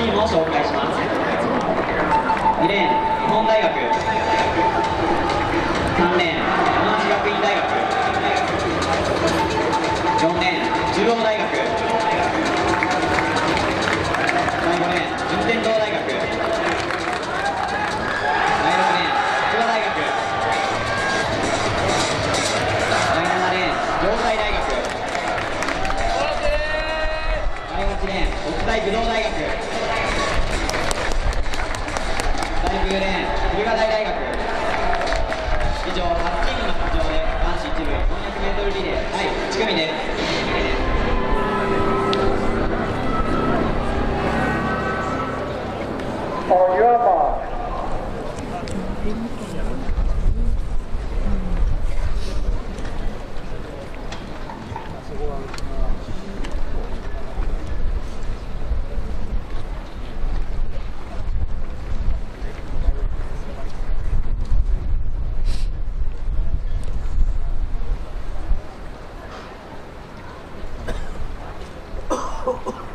チームを紹介します2レーン日本大学3レーン山梨学院大学4レーン中央大学第5レーン順天堂大学第6レーン筑波大学第7レーン城西大学第8レーン国際武道大学ー第1組です On your mark. Set.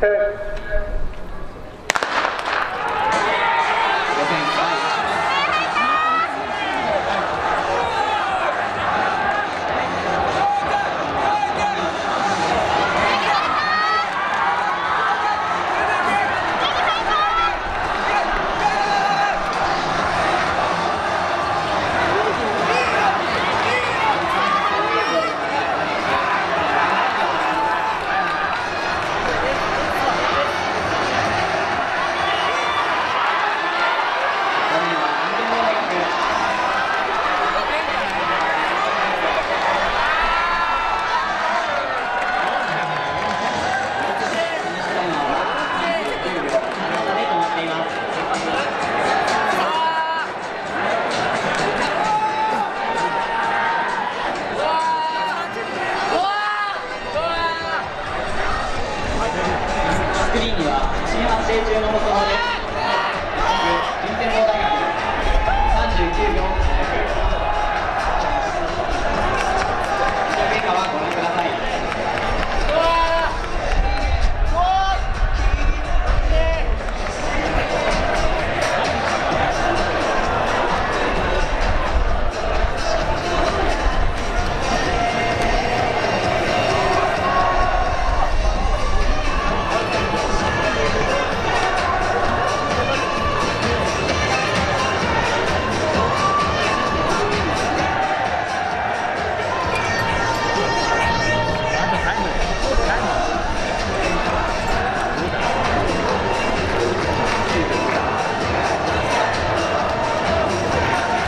É. クリーンには新発生中の細まで。